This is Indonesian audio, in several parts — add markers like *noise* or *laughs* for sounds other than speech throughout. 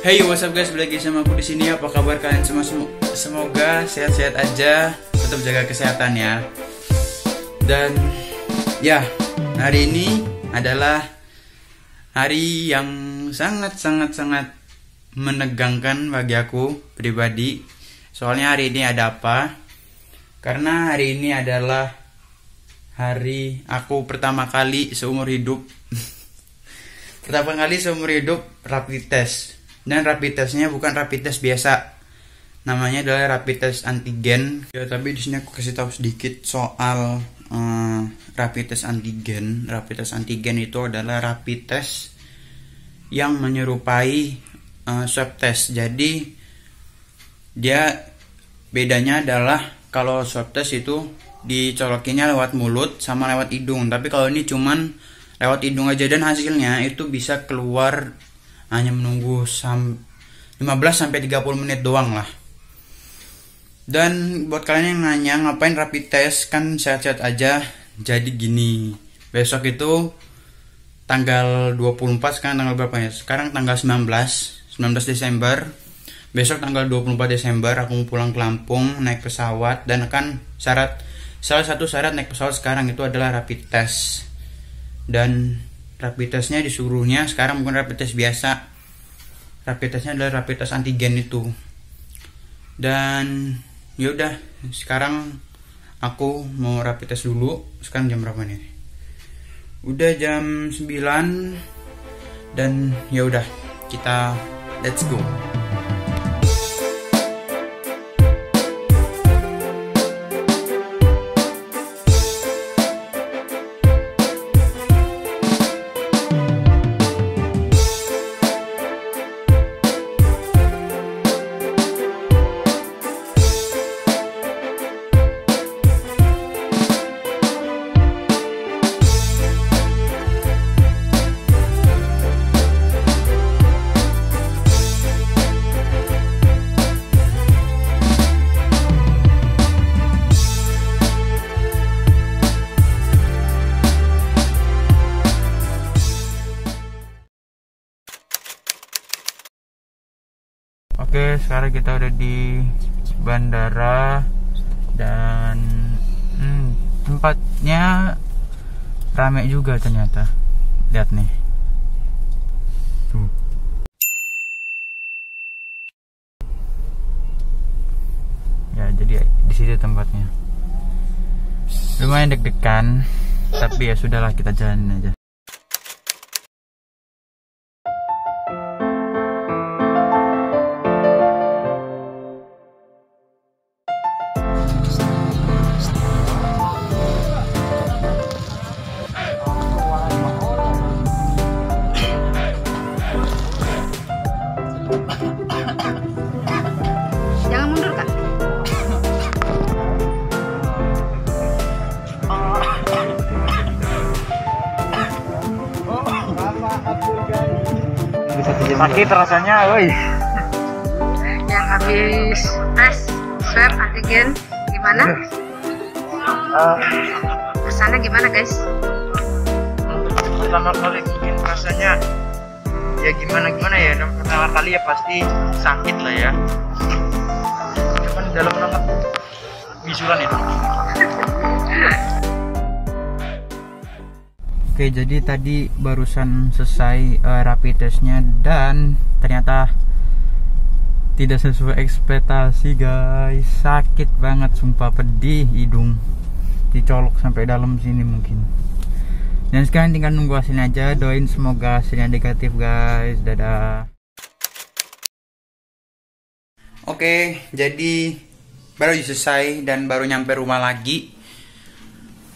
Hey what's up guys, balik lagi sama aku di sini. Apa kabar kalian semua? Semoga sehat-sehat aja, tetap jaga kesehatan ya. Dan ya, hari ini adalah hari yang sangat-sangat-sangat menegangkan bagi aku pribadi. Soalnya hari ini ada apa? Karena hari ini adalah hari aku pertama kali seumur hidup *laughs* pertama kali seumur hidup rapid test dan rapid testnya bukan rapid test biasa. Namanya adalah rapid test antigen. Ya tapi di sini aku kasih tahu sedikit soal uh, rapid test antigen. Rapid test antigen itu adalah rapid test yang menyerupai uh, swab test. Jadi dia bedanya adalah kalau swab test itu dicolokinnya lewat mulut sama lewat hidung. Tapi kalau ini cuman lewat hidung aja dan hasilnya itu bisa keluar hanya menunggu sam 15 sampai 30 menit doang lah. Dan buat kalian yang nanya ngapain rapid test kan sehat-sehat aja. Jadi gini, besok itu tanggal 24 sekarang tanggal berapa ya? Sekarang tanggal 19, 19 Desember. Besok tanggal 24 Desember aku mau pulang ke Lampung naik pesawat dan akan syarat salah satu syarat naik pesawat sekarang itu adalah rapid test. Dan rapid testnya disuruhnya sekarang bukan rapid test biasa. Rapid testnya adalah rapid test antigen itu. Dan yaudah sekarang aku mau rapid test dulu. Sekarang jam berapa nih? Udah jam 9 dan yaudah kita let's go Oke, sekarang kita udah di bandara dan hmm, tempatnya rame juga ternyata. Lihat nih. Ya, jadi di situ tempatnya. Lumayan deg-degan, tapi ya sudahlah kita jalanin aja. Sakit rasanya, woi. Yang habis tes swab antigen gimana? Uh, Rasanya gimana guys? pertama kali bikin rasanya ya gimana gimana ya pertama kali ya pasti sakit lah ya cuman dalam banget bisulan itu Oke, jadi tadi barusan selesai uh, rapid testnya dan ternyata tidak sesuai ekspektasi guys. Sakit banget, sumpah pedih hidung. Dicolok sampai dalam sini mungkin. Dan sekarang tinggal nunggu hasilnya aja. Doain semoga hasilnya negatif guys. Dadah. Oke, jadi baru selesai dan baru nyampe rumah lagi.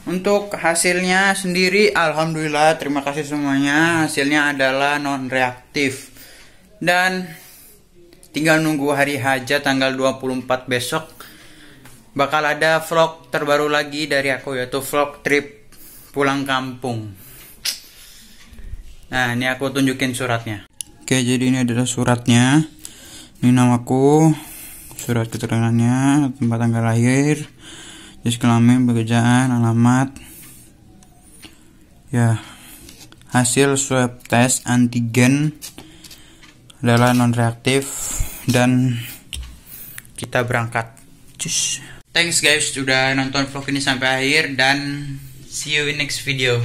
Untuk hasilnya sendiri alhamdulillah terima kasih semuanya. Hasilnya adalah non reaktif. Dan tinggal nunggu hari haja tanggal 24 besok bakal ada vlog terbaru lagi dari aku yaitu vlog trip pulang kampung. Nah, ini aku tunjukin suratnya. Oke, jadi ini adalah suratnya. Ini namaku, surat keterangannya, tempat tanggal lahir, jenis kelamin, pekerjaan, alamat. Ya, hasil swab test antigen adalah non reaktif dan kita berangkat cus thanks guys sudah nonton vlog ini sampai akhir dan see you in next video